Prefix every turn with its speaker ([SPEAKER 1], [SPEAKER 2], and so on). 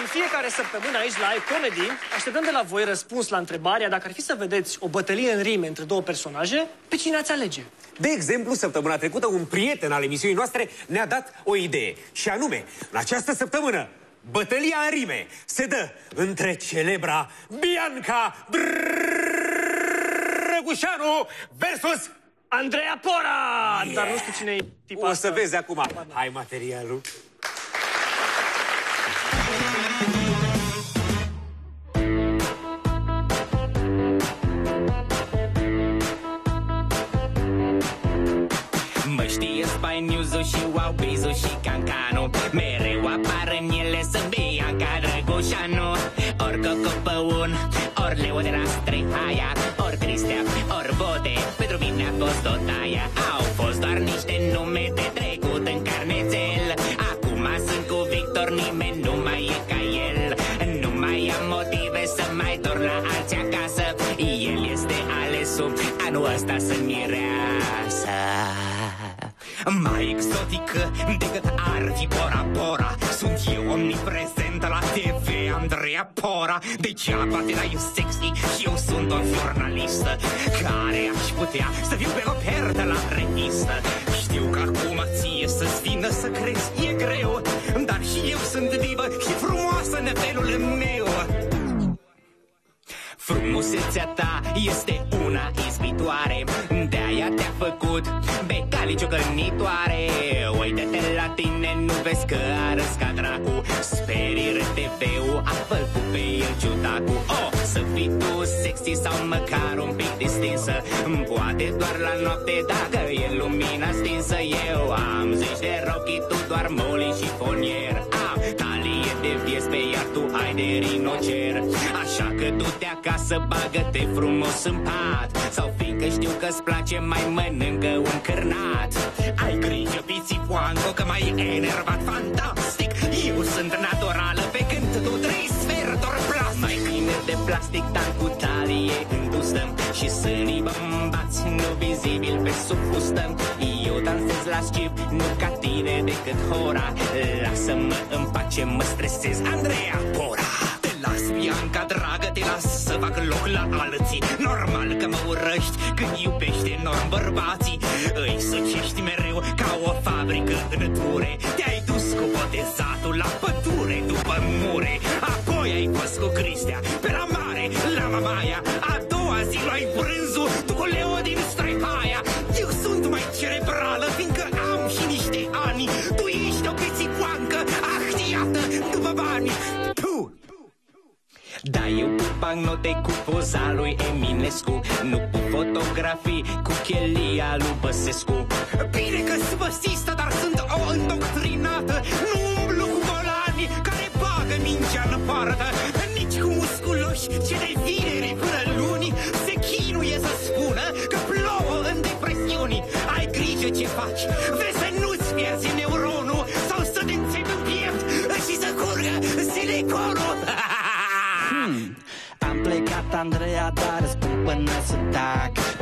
[SPEAKER 1] În fiecare săptămână aici la iComedy așteptăm de la voi răspuns la întrebarea dacă ar fi să vedeți o bătălie în rime între două personaje, pe cine ați alege?
[SPEAKER 2] De exemplu, săptămâna trecută, un prieten al emisiunii noastre ne-a dat o idee. Și anume, în această săptămână, bătălia în rime se dă între celebra Bianca Drăgușanu versus...
[SPEAKER 1] Andreea Pora! Dar nu știu cine e tipa
[SPEAKER 2] O să
[SPEAKER 1] asta.
[SPEAKER 2] vezi acum. Hai materialul.
[SPEAKER 3] spaniu Zosi łałby, Zosi kankanu Mere łapare miele sobie Anka drăgușanu Or un, or leu de la strehaia Or cristea, or bote Pentru mine a fost o taia mai exotică decât ar fi Bora. Bora Sunt eu omniprezent la TV, Andreea Pora. Degeaba te dai sexy și eu sunt o jurnalistă Care aș putea să fiu pe copertă la revistă. Știu că acum ție să-ți vină să crezi e greu Dar și eu sunt vivă și frumoasă în felul meu. Frumusețea ta este una izbitoare De-aia te-a făcut becali ciocănitoare Uită-te la tine, nu vezi că arăți ca dracu. Sperii RTV-ul a făcut pe el ciutacu Oh, să fii tu sexy sau măcar un pic distinsă. Poate doar la noapte dacă e lumina stinsă. Eu am zeci de rochi, tu doar moli și fonier. Am talie de viespe, iar tu ai de rinocer. Așa că du-te acasă, bagă-te frumos în pat. Sau fiindcă știu că-ți place, mai mănâncă un cârnat. Ai grijă, pițipoanco, că mai e enervat fantastic. Eu sunt naturală, pe când tu trei sferturi plastic. Mai bine de plastic, dar cu talie îndustă Și sânii bămbați, nu vizibil pe sub fustă Eu dansez la scip, nu ca tine decât hora. Lasă-mă în pace, mă stresez, Andreea Pora Te las, Bianca, dragă, te las să fac loc la alții. Normal că mă urăști când iubești enorm bărbații. Îi sucești mereu ca o fabrică în ture. Te-ai dus cu botezatul la pădure după mure. Apoi ai fost cu Cristea pe la mare, la Mamaia. A doua zi luai brânzul, eu cu bancnote cu poza lui Eminescu Nu cu fotografii cu chelia lui Băsescu. Bine că sunt băsistă, dar sunt o îndoctrinată. Nu umblu cu golani care bagă mingea în poartă Nici cu musculoși ce de vineri până luni Se chinuie să spună că plouă în depresiuni. Ai grijă ce faci,
[SPEAKER 4] plecat, Andreea, dar spun până să tac